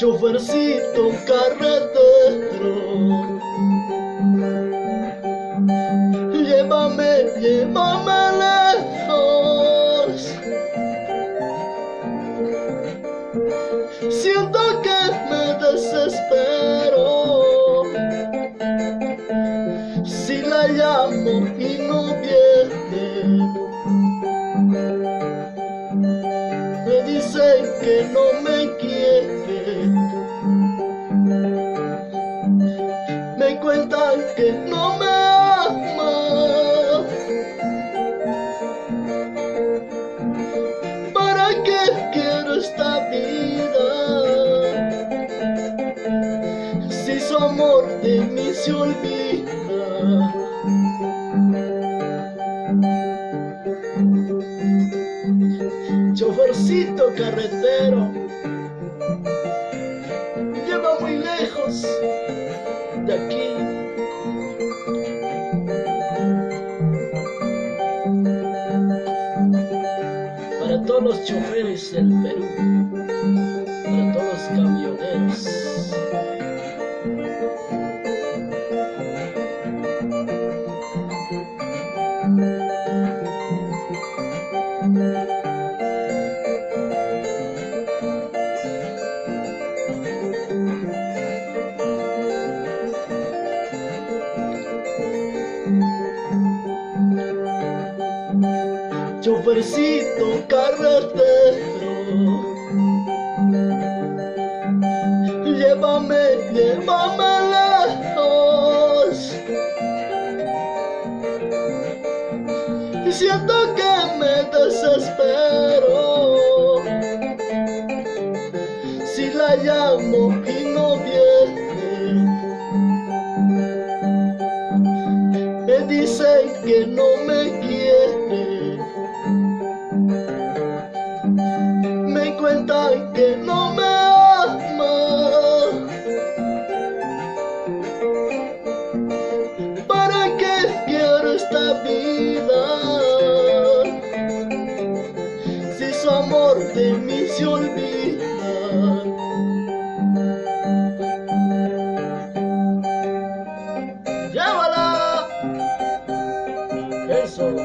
chofercito carretero. Llévame, llévame lejos. Siento que me desespero. Si la llamo y no viene. Que no me quiere. Me cuentan que no me ama. ¿Para qué quiero esta vida? Si su amor de mí se olvida. Chofercito carretero, lleva muy lejos de aquí. Para todos los choferes del Perú, para todos los camioneros. Chofercito carretero. Llévame, llévame lejos. Siento que me desespero. Si la llamo y no viene. Me dicen que no me esta vida si su amor de mí se olvida. Llévala, eso.